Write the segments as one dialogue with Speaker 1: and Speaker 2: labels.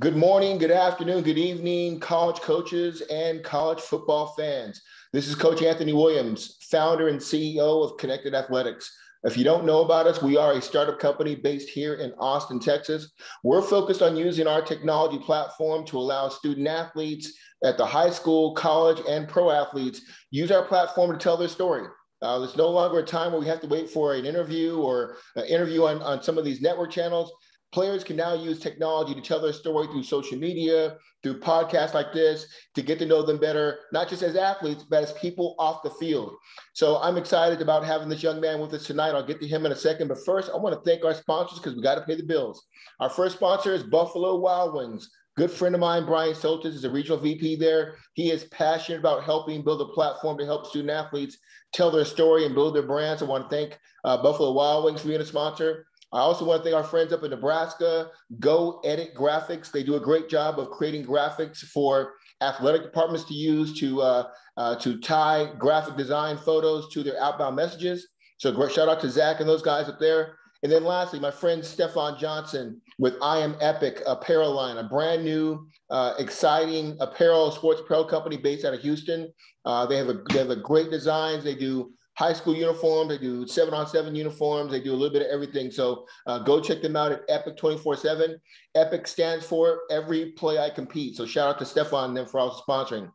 Speaker 1: Good morning, good afternoon, good evening, college coaches and college football fans. This is Coach Anthony Williams, founder and CEO of Connected Athletics. If you don't know about us, we are a startup company based here in Austin, Texas. We're focused on using our technology platform to allow student athletes at the high school, college, and pro athletes use our platform to tell their story. Uh, there's no longer a time where we have to wait for an interview or an interview on, on some of these network channels players can now use technology to tell their story through social media, through podcasts like this, to get to know them better, not just as athletes, but as people off the field. So I'm excited about having this young man with us tonight. I'll get to him in a second. But first, I want to thank our sponsors because we got to pay the bills. Our first sponsor is Buffalo Wild Wings. Good friend of mine, Brian Soltis, is a regional VP there. He is passionate about helping build a platform to help student athletes tell their story and build their brands. I want to thank uh, Buffalo Wild Wings for being a sponsor. I also want to thank our friends up in Nebraska, Go Edit Graphics. They do a great job of creating graphics for athletic departments to use to uh, uh, to tie graphic design photos to their outbound messages. So great shout out to Zach and those guys up there. And then lastly, my friend Stefan Johnson with I Am Epic Apparel Line, a brand new, uh, exciting apparel, sports apparel company based out of Houston. Uh, they have a they have a great designs. They do high school uniforms. They do seven on seven uniforms. They do a little bit of everything. So uh, go check them out at Epic 24 7. Epic stands for every play I compete. So shout out to Stefan and them for also sponsoring.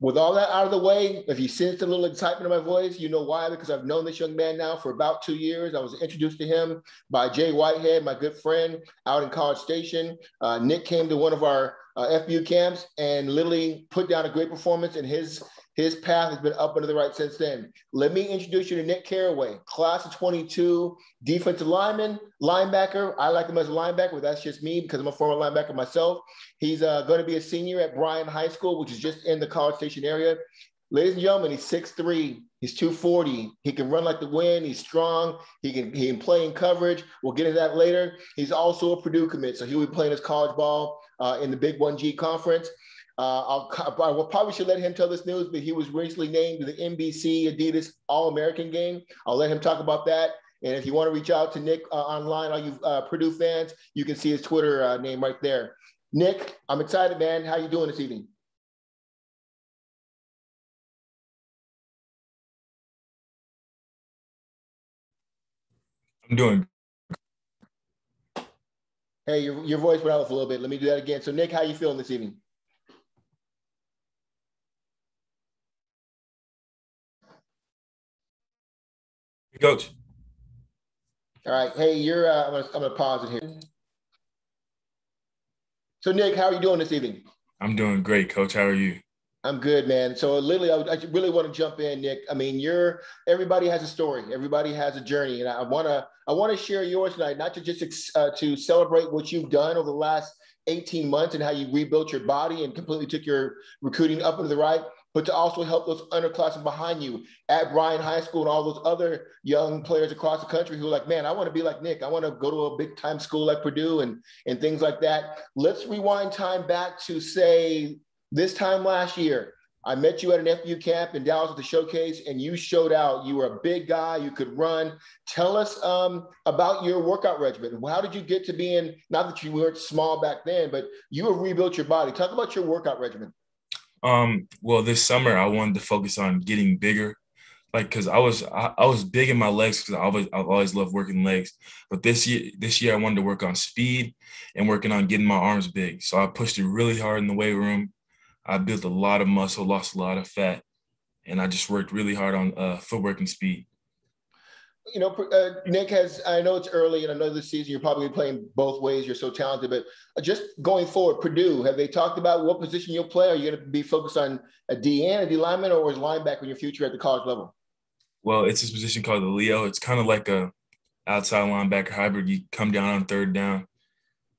Speaker 1: With all that out of the way, if you sense a little excitement in my voice, you know why, because I've known this young man now for about two years. I was introduced to him by Jay Whitehead, my good friend out in College Station. Uh, Nic came to one of our uh, FBU camps and literally put down a great performance in his his path has been up and to the right since then. Let me introduce you to Nic Caraway, class of 22, defensive lineman, linebacker. I like him as a linebacker, but that's just me because I'm a former linebacker myself. He's uh, going to be a senior at Bryan High School, which is just in the College Station area. Ladies and gentlemen, he's 6'3, he's 240. He can run like the wind, he's strong, he can, he can play in coverage. We'll get into that later. He's also a Purdue commit, so he'll be playing his college ball uh, in the Big Ten conference. Uh, I'll, I will probably should let him tell this news, but he was recently named to the NBC Adidas All American game. I'll let him talk about that. And if you want to reach out to Nic uh, online, all you uh, Purdue fans, you can see his Twitter uh, name right there. Nic, I'm excited, man. How you doing this evening?
Speaker 2: I'm doing.
Speaker 1: Hey, your, your voice went off a little bit. Let me do that again. So, Nic, how you feeling this evening?
Speaker 2: Coach.
Speaker 1: All right. Hey, you're. Uh, I'm gonna I'm gonna pause it here. So, Nic, how are you doing this evening?
Speaker 2: I'm doing great, Coach. How are you?
Speaker 1: I'm good, man. So, literally, I, I really want to jump in, Nic. I mean, you're. Everybody has a story. Everybody has a journey, and I wanna I want to share yours tonight, not to just uh, to celebrate what you've done over the last 18 months and how you rebuilt your body and completely took your recruiting up into the right, but to also help those underclassmen behind you at Bryan High School and all those other young players across the country who are like, man, I want to be like Nic. I want to go to a big time school like Purdue and, and things like that. Let's rewind time back to say this time last year. I met you at an FU camp in Dallas at the showcase, and you showed out. You were a big guy. You could run. Tell us um, about your workout regimen. How did you get to being, not that you weren't small back then, but you have rebuilt your body. Talk about your workout regimen.
Speaker 2: Um, well, this summer I wanted to focus on getting bigger, like because I was I, I, was big in my legs because I always I've always loved working legs. But this year this year I wanted to work on speed and working on getting my arms big. So I pushed it really hard in the weight room. I built a lot of muscle, lost a lot of fat, and I just worked really hard on uh, footwork and speed
Speaker 1: you know, uh, Nic has, I know it's early and I know this season you're probably playing both ways. You're so talented, but just going forward, Purdue, have they talked about what position you'll play? Are you going to be focused on a DN, a D lineman, or is linebacker in your future at the college level?
Speaker 2: Well, it's this position called the Leo. It's kind of like a outside linebacker hybrid. You come down on third down.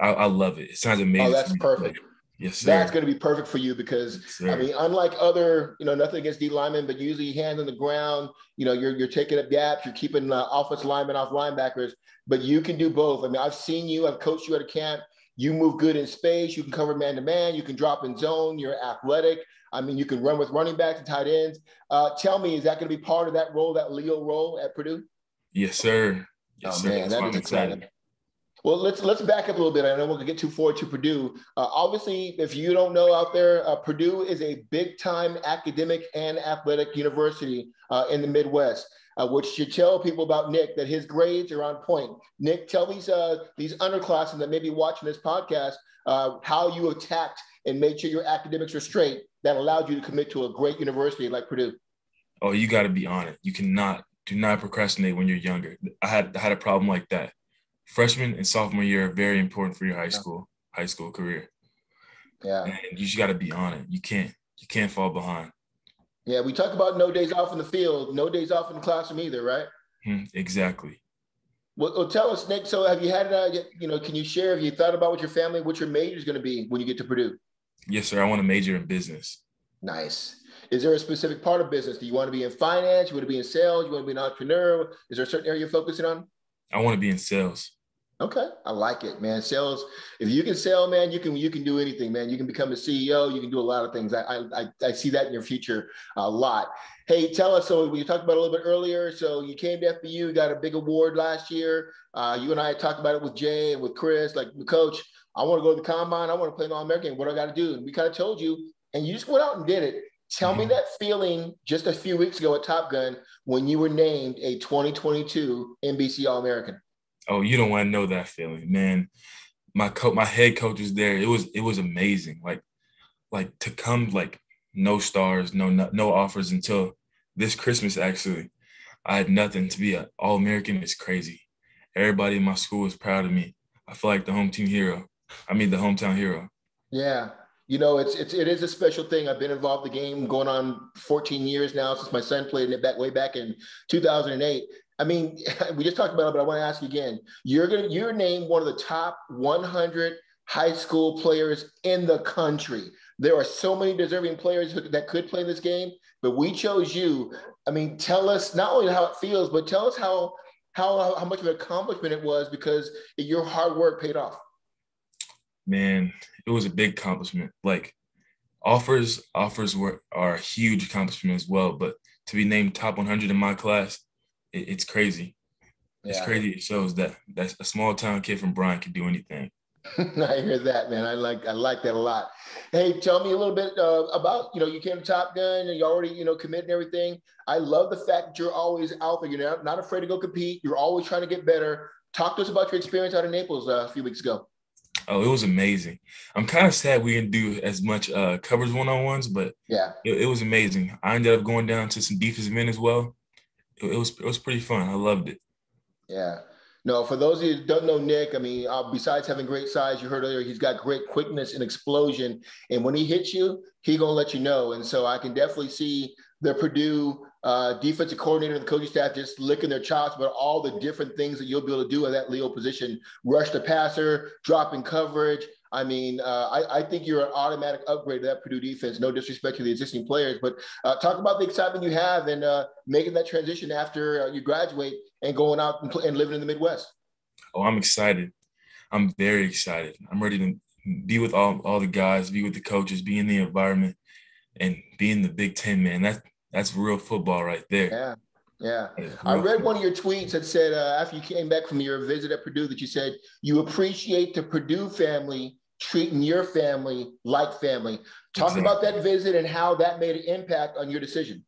Speaker 2: I, I love it. It sounds amazing.
Speaker 1: Oh, that's perfect.
Speaker 2: Yes, sir.
Speaker 1: That's going to be perfect for you because yes, I mean, unlike other, you know, nothing against D linemen, but usually hands on the ground, you know, you're you're taking up gaps, you're keeping uh, offensive linemen off linebackers, but you can do both. I mean, I've seen you, I've coached you at a camp. You move good in space, you can cover man to man, you can drop in zone, you're athletic. I mean, you can run with running backs and tight ends. Uh, tell me, is that going to be part of that role, that Leo role at Purdue?
Speaker 2: Yes, sir. Yes,
Speaker 1: oh, sir. man, that's, exciting. Well, let's let's back up a little bit. I know we're gonna get too forward to Purdue. Uh, obviously, if you don't know out there, uh, Purdue is a big time academic and athletic university uh, in the Midwest. Uh, which should tell people about Nic that his grades are on point. Nic, tell these uh, these underclassmen that may be watching this podcast uh, how you attacked and made sure your academics were straight that allowed you to commit to a great university like Purdue.
Speaker 2: Oh, you got to be on it. You cannot do not procrastinate when you're younger. I had I had a problem like that freshman and sophomore year are very important for your high school high school career.
Speaker 1: Yeah,
Speaker 2: and you just got to be on it. You can't you can't fall behind.
Speaker 1: Yeah, we talk about no days off in the field, no days off in the classroom either, right?
Speaker 2: Hmm, exactly.
Speaker 1: Well, well, tell us, Nic. So, have you had, uh, you know, can you share? Have you thought about what your family, what your major is going to be when you get to Purdue?
Speaker 2: Yes, sir. I want to major in business.
Speaker 1: Nice. Is there a specific part of business? Do you want to be in finance? You want to be in sales? You want to be an entrepreneur? Is there a certain area you're focusing on?
Speaker 2: I want to be in sales.
Speaker 1: Okay, I like it, man. Sales. If you can sell, man, you can you can do anything, man. You can become a CEO. You can do a lot of things. I I, I see that in your future a lot. Hey, tell us. So we talked about a little bit earlier. So you came to FBU, got a big award last year. Uh, you and I talked about it with Jay and with Chris. Like, the coach, I want to go to the combine. I want to play an All American. What do I got to do? And we kind of told you, and you just went out and did it. Tell me mm-hmm. that feeling just a few weeks ago at Top Gun when you were named a 2022 NBC All American.
Speaker 2: Oh, you don't want to know that feeling, man. My coach, my head coach was there. It was it was amazing. Like, like to come like no stars, no no, offers until this Christmas. Actually, I had nothing to be an All American. It's crazy. Everybody in my school was proud of me. I feel like the home team hero. I mean, the hometown hero.
Speaker 1: Yeah, you know, it's it's it is a special thing. I've been involved in the game going on 14 years now since my son played it back way back in 2008. I mean, we just talked about it, but I want to ask you again. You're gonna you're named one of the top 100 high school players in the country. There are so many deserving players that could play this game, but we chose you. I mean, tell us not only how it feels, but tell us how how how much of an accomplishment it was because your hard work paid off.
Speaker 2: Man, it was a big accomplishment. Like offers offers were are a huge accomplishment as well, but to be named top 100 in my class it, it's crazy. It's yeah. crazy. It shows that that's a small town kid from Bryan can do anything.
Speaker 1: I hear that, man. I like I like that a lot. Hey, tell me a little bit uh, about you know you came to Top Gun and you already you know committed and everything. I love the fact that you're always out there. You're not, not afraid to go compete. You're always trying to get better. Talk to us about your experience out in Naples uh, a few weeks ago.
Speaker 2: Oh, it was amazing. I'm kind of sad we didn't do as much uh, coverage one on ones, but
Speaker 1: yeah,
Speaker 2: it, it was amazing. I ended up going down to some defensive men as well it was it was pretty fun. I loved it.
Speaker 1: Yeah. No, for those of you who don't know Nic, I mean, uh, besides having great size, you heard earlier, he's got great quickness and explosion. And when he hits you, he gonna let you know. And so I can definitely see the Purdue uh, defensive coordinator and the coaching staff just licking their chops about all the different things that you'll be able to do at that Leo position: rush the passer, dropping coverage, I mean, uh, I, I, think you're an automatic upgrade to that Purdue defense. No disrespect to the existing players, but uh, talk about the excitement you have and uh, making that transition after uh, you graduate and going out and, play, and living in the Midwest.
Speaker 2: Oh, I'm excited. I'm very excited. I'm ready to be with all, all the guys, be with the coaches, be in the environment, and be in the Big Ten, man. That that's real football right there.
Speaker 1: Yeah. Yeah. I read one of your tweets that said uh, after you came back from your visit at Purdue that you said you appreciate the Purdue family treating your family like family. Talk exactly. about that visit and how that made an impact on your decision.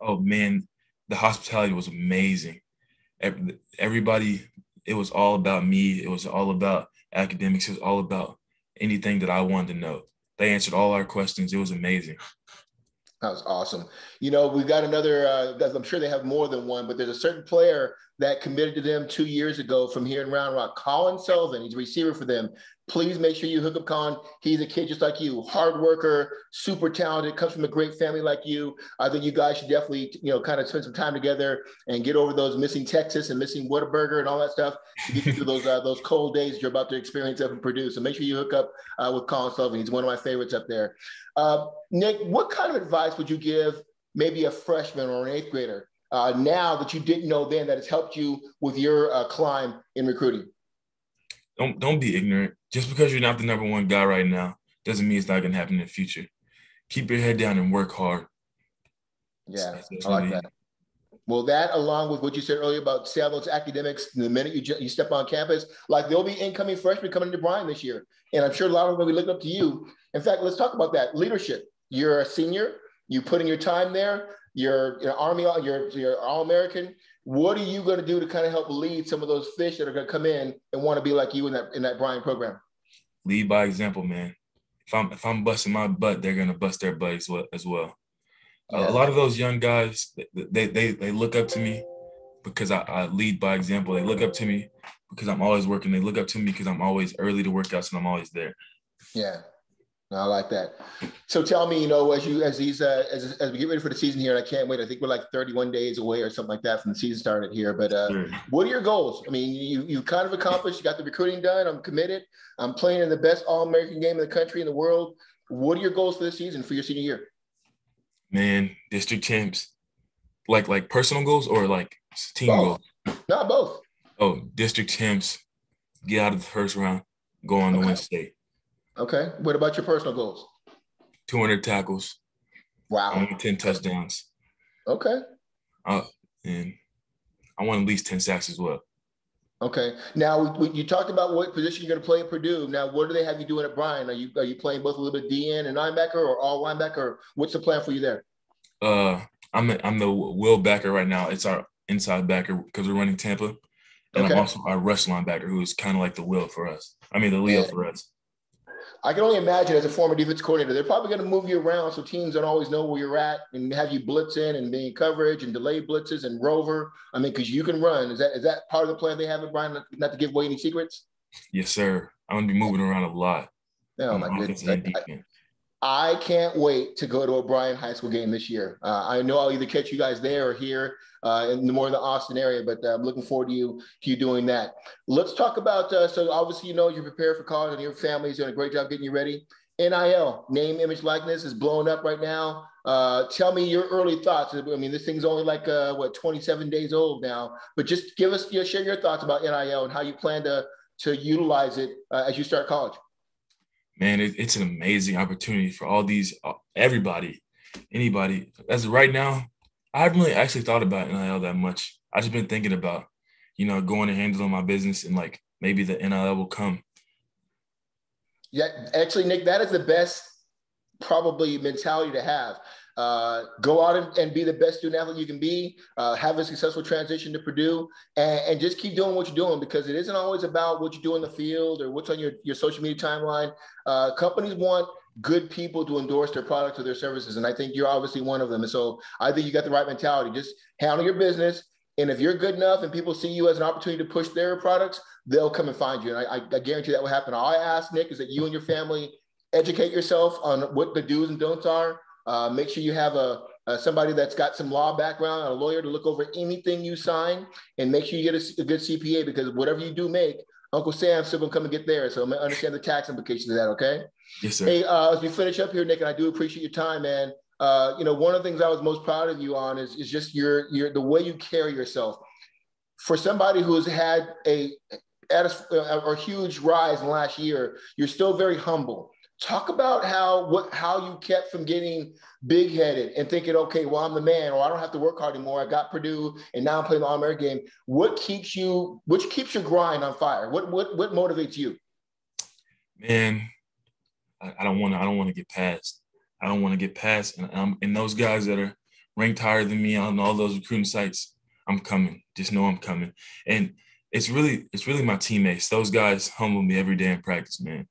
Speaker 2: Oh man, the hospitality was amazing. Everybody, it was all about me. It was all about academics. It was all about anything that I wanted to know. They answered all our questions. It was amazing.
Speaker 1: That was awesome. You know, we've got another, uh, I'm sure they have more than one, but there's a certain player that committed to them two years ago from here in Round Rock. Colin Sullivan, he's a receiver for them. Please make sure you hook up Colin. He's a kid just like you, hard worker, super talented, comes from a great family like you. I think you guys should definitely, you know, kind of spend some time together and get over those missing Texas and missing Whataburger and all that stuff to get you through those uh, those cold days you're about to experience up in Purdue. So make sure you hook up uh, with Colin Sullivan. He's one of my favorites up there. Uh, Nic, what kind of advice would you give maybe a freshman or an eighth grader uh, now that you didn't know then that has helped you with your uh, climb in recruiting?
Speaker 2: Don't don't be ignorant. Just because you're not the number one guy right now doesn't mean it's not gonna happen in the future. Keep your head down and work hard.
Speaker 1: Yeah, I like that. Well, that along with what you said earlier about Salvo's academics, the minute you, you step on campus, like there'll be incoming freshmen coming to Bryan this year. And I'm sure a lot of them will be looking up to you. In fact, let's talk about that leadership. You're a senior, you put in your time there, you're, you're Army, you're, you're All American. What are you going to do to kind of help lead some of those fish that are going to come in and want to be like you in that in that Bryan program?
Speaker 2: Lead by example, man. If I'm if I'm busting my butt, they're gonna bust their butt as well. As well. Yeah. A lot of those young guys, they they they look up to me because I, I lead by example. They look up to me because I'm always working. They look up to me because I'm always early to workouts and I'm always there.
Speaker 1: Yeah, I like that. So tell me, you know, as you as these uh, as as we get ready for the season here, and I can't wait. I think we're like 31 days away or something like that from the season started here. But uh, sure. what are your goals? I mean, you you kind of accomplished. You got the recruiting done. I'm committed. I'm playing in the best All American game in the country in the world. What are your goals for this season for your senior year?
Speaker 2: Man, district champs, like like personal goals or like team
Speaker 1: both. goals. Not both.
Speaker 2: Oh, district champs, get out of the first round, go on okay. to win state.
Speaker 1: Okay. What about your personal goals?
Speaker 2: 200 tackles.
Speaker 1: Wow.
Speaker 2: 10 touchdowns.
Speaker 1: Okay.
Speaker 2: Uh, and I want at least 10 sacks as well.
Speaker 1: Okay. Now we, we, you talked about what position you're going to play at Purdue. Now, what do they have you doing at Bryan? Are you are you playing both a little bit DN and linebacker, or all linebacker? what's the plan for you there?
Speaker 2: Uh, I'm a, I'm the will backer right now. It's our inside backer because we're running Tampa, and okay. I'm also our rush linebacker, who is kind of like the will for us. I mean, the Leo yeah. for us.
Speaker 1: I can only imagine as a former defense coordinator, they're probably going to move you around so teams don't always know where you're at and have you blitz in and being coverage and delay blitzes and rover. I mean, because you can run. Is that is that part of the plan they have at Bryan? Not, to give away any secrets.
Speaker 2: Yes, sir. I'm going to be moving around a lot.
Speaker 1: Oh my goodness! I can't wait to go to a Bryan High School game this year. Uh, I know I'll either catch you guys there or here uh, in the more the Austin area, but uh, I'm looking forward to you to you doing that. Let's talk about. Uh, so obviously, you know, you're prepared for college, and your family's doing a great job getting you ready. NIL, name, image, likeness, is blowing up right now. Uh, tell me your early thoughts. I mean, this thing's only like uh, what 27 days old now, but just give us, you know, share your thoughts about NIL and how you plan to to utilize it as you start college
Speaker 2: man, it, it's an amazing opportunity for all these, uh, everybody, anybody. As right now, I haven't really actually thought about NIL that much. I just been thinking about, you know, going and handling my business and like maybe the NIL will come.
Speaker 1: Yeah, actually, Nic, that is the best probably mentality to have. Uh, go out and, and, be the best student athlete you can be, uh, have a successful transition to Purdue, and, and, just keep doing what you're doing because it isn't always about what you do in the field or what's on your, your social media timeline. Uh, companies want good people to endorse their products or their services, and I think you're obviously one of them. And so I think you got the right mentality. Just handle your business, and if you're good enough and people see you as an opportunity to push their products, they'll come and find you. And I, I guarantee that will happen. All I ask, Nic, is that you and your family educate yourself on what the do's and don'ts are uh, make sure you have a, a, somebody that's got some law background, a lawyer to look over anything you sign, and make sure you get a, a good CPA because whatever you do make, Uncle Sam's still gonna come and get there. So I'm gonna understand the tax implications of that. Okay.
Speaker 2: Yes, sir.
Speaker 1: Hey, uh, as we finish up here, Nic, and I do appreciate your time, man. Uh, you know, one of the things I was most proud of you on is, is just your your the way you carry yourself. For somebody who has had a at a, a, huge rise in last year, you're still very humble talk about how what how you kept from getting big headed and thinking, okay, well, I'm the man, or I don't have to work hard anymore. I got Purdue, and now I'm playing the All American game. What keeps you? Which keeps your grind on fire? What what what motivates you?
Speaker 2: Man, I, don't want to. I don't want to get past. I don't want to get past. And I'm, and those guys that are ranked higher than me on all those recruiting sites, I'm coming. Just know I'm coming. And it's really it's really my teammates. Those guys humble me every day in practice, man.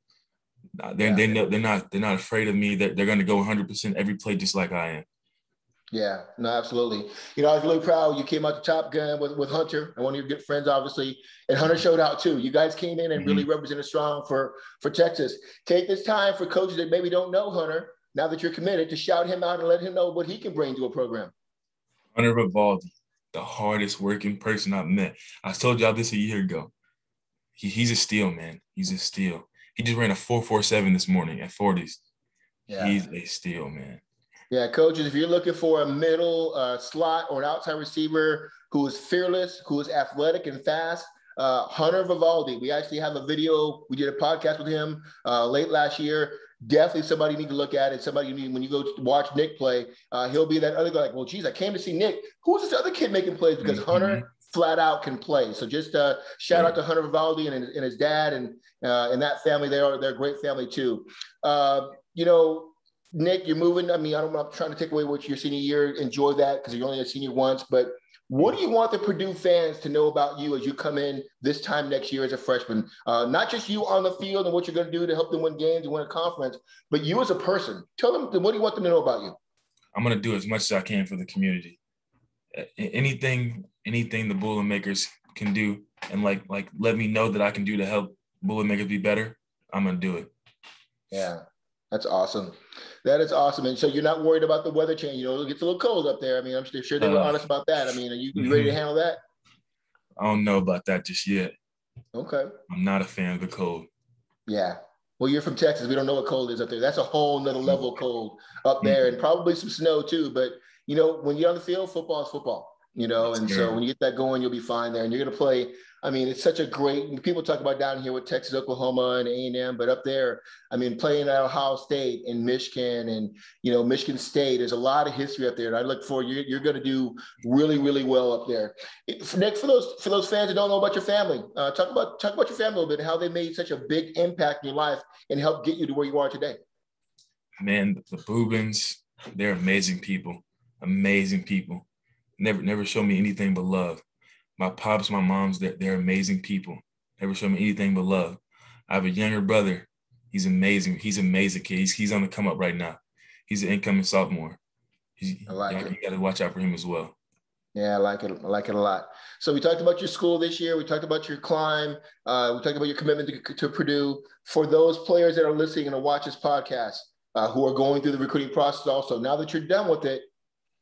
Speaker 2: They're, yeah. they know they're not they're not afraid of me. They're, they're going to go 100 percent every play just like I am.
Speaker 1: Yeah, no, absolutely. You know, I was really proud you came out the top gun with, with Hunter and one of your good friends, obviously, and Hunter showed out too. You guys came in and mm-hmm. really represented strong for for Texas. Take this time for coaches that maybe don't know Hunter now that you're committed to shout him out and let him know what he can bring to a program.
Speaker 2: Hunter Vivaldi, the hardest working person I've met. I told y'all this a year ago. He, he's a steal, man. He's a steal. He just ran a 447 this morning at 40s. Yeah. He's a steal, man.
Speaker 1: Yeah, coaches, if you're looking for a middle uh, slot or an outside receiver who is fearless, who is athletic and fast, uh, Hunter Vivaldi. We actually have a video. We did a podcast with him uh, late last year. Definitely somebody you need to look at it. Somebody you need when you go watch Nic play. Uh, he'll be that other guy like, well, geez, I came to see Nic. Who's this other kid making plays? Because mm-hmm. Hunter flat out can play. So just uh, shout out to Hunter Vivaldi and, and his dad and uh, and that family. They are they're a great family too. Uh, you know, Nic, you're moving. I mean, I don't. I'm trying to take away what your senior year. Enjoy that because you're only a senior once, but what do you want the Purdue fans to know about you as you come in this time next year as a freshman? Uh, not just you on the field and what you're going to do to help them win games and win a conference, but you as a person. Tell them what do you want them to know about you?
Speaker 2: I'm going to do as much as I can for the community. Anything, anything the Boilermakers can do, and like like let me know that I can do to help Boilermakers be better. I'm going to do it.
Speaker 1: Yeah, that's awesome. That is awesome. And so you're not worried about the weather change. You know, it gets a little cold up there. I mean, I'm sure they were uh, honest about that. I mean, are you, you ready to mm-hmm. handle that?
Speaker 2: I don't know about that just yet.
Speaker 1: Okay.
Speaker 2: I'm not a fan of the cold.
Speaker 1: Yeah. Well, you're from Texas. We don't know what cold is up there. That's a whole nother level of cold up there, mm-hmm. and probably some snow too. But you know, when you're on the field, football is football. You know, and so when you get that going, you'll be fine there. And you're going to play I mean, it's such a great. People talk about down here with Texas, Oklahoma, and A and M, but up there, I mean, playing at Ohio State and Michigan, and you know, Michigan State. There's a lot of history up there, and I look for you. You're going to do really, really well up there. Nic, for those for those fans that don't know about your family, uh, talk about talk about your family a little bit. How they made such a big impact in your life and helped get you to where you are today.
Speaker 2: Man, the Boobins, they're amazing people. Amazing people. Never, never show me anything but love my pops, my moms, they're, they're amazing people. Never show me anything but love. I have a younger brother. He's amazing. He's amazing kid. He's, he's on the come up right now. He's an incoming sophomore. He's, I like it. You got to watch out for him as well.
Speaker 1: Yeah, I like it. I like it a lot. So we talked about your school this year. We talked about your climb. Uh, we talked about your commitment to, to Purdue. For those players that are listening and watch this podcast, uh, who are going through the recruiting process, also now that you're done with it,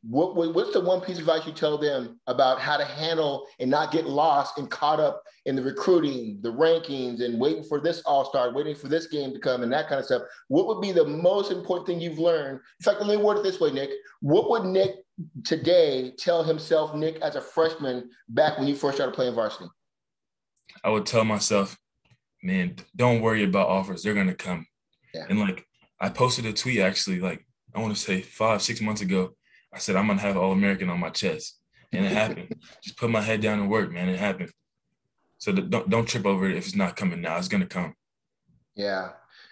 Speaker 1: what, what's the one piece of advice you tell them about how to handle and not get lost and caught up in the recruiting, the rankings, and waiting for this all star, waiting for this game to come, and that kind of stuff? What would be the most important thing you've learned? In fact, let me word it this way, Nic. What would Nic today tell himself, Nic, as a freshman, back when you first started playing varsity?
Speaker 2: I would tell myself, man, don't worry about offers; they're gonna come. Yeah. And like, I posted a tweet actually, like I want to say five, six months ago I said, I'm gonna have All American on my chest. And it happened. Just put my head down and work, man. It happened. So the, don't don't trip over it if it's not coming now. It's gonna come.
Speaker 1: Yeah.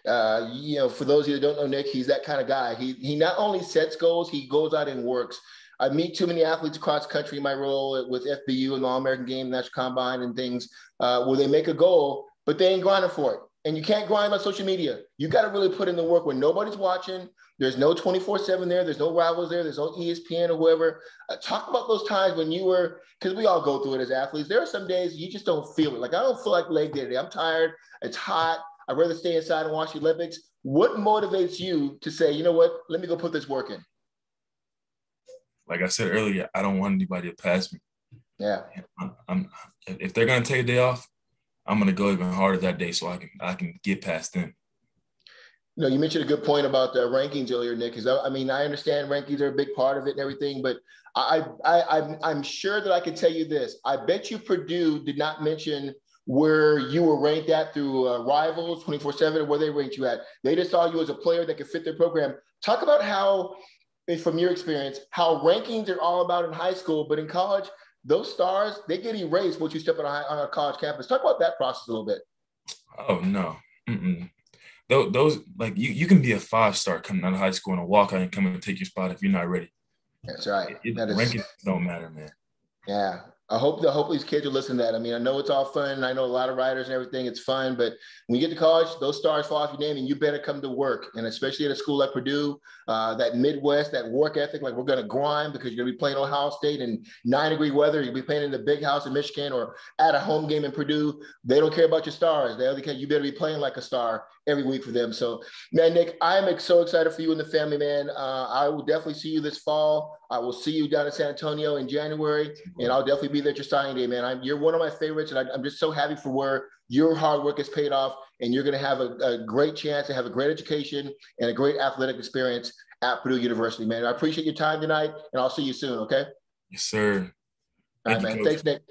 Speaker 1: Uh, you know, for those of you that don't know Nic, he's that kind of guy. He he not only sets goals, he goes out and works. I meet too many athletes across country in my role with FBU and the All American Game, National Combine, and things uh, where they make a goal, but they ain't grinding for it. And you can't grind on social media. You got to really put in the work when nobody's watching, there's no 24 7 there. There's no rivals there. There's no ESPN or whoever. Uh, talk about those times when you were, because we all go through it as athletes. There are some days you just don't feel it. Like, I don't feel like leg day today. I'm tired. It's hot. I'd rather stay inside and watch the Olympics. What motivates you to say, you know what, let me go put this work in?
Speaker 2: Like I said earlier, I don't want anybody to pass me.
Speaker 1: Yeah.
Speaker 2: I'm, I'm, if they're going to take a day off, I'm going to go even harder that day so I can I can get past them.
Speaker 1: You know, you mentioned a good point about the rankings earlier, Nic. Because I mean, I understand rankings are a big part of it and everything, but I, I, I'm, I'm sure that I can tell you this. I bet you Purdue did not mention where you were ranked at through uh, rivals 24 7 or where they ranked you at. They just saw you as a player that could fit their program. Talk about how, from your experience, how rankings are all about in high school, but in college, those stars, they get erased once you step on a, on a college campus. Talk about that process a little bit.
Speaker 2: Oh, no. Mm-mm those, those like you, you can be a five star coming out of high school and a walk out and come and take your spot if you're not ready.
Speaker 1: That's right.
Speaker 2: It, that rankings don't matter, man.
Speaker 1: Yeah, I hope that hopefully these kids will listen to that. I mean, I know it's all fun. I know a lot of writers and everything. It's fun, but when you get to college, those stars fall off your name, and you better come to work. And especially at a school like Purdue, uh, that Midwest, that work ethic, like we're going to grind because you're going to be playing Ohio State in nine degree weather. You'll be playing in the big house in Michigan or at a home game in Purdue. They don't care about your stars. They only care. You better be playing like a star every week for them. So, man, Nic, I'm so excited for you and the family, man. Uh, I will definitely see you this fall. I will see you down in San Antonio in January, and I'll definitely be there at your signing day, man. I'm, you're one of my favorites, and I, am just so happy for where your hard work has paid off, and you're going to have a, a, great chance to have a great education and a great athletic experience at Purdue University, man. I appreciate your time tonight, and I'll see you soon. Okay.
Speaker 2: Yes, sir.
Speaker 1: Thank All right, man. Thanks, Nic.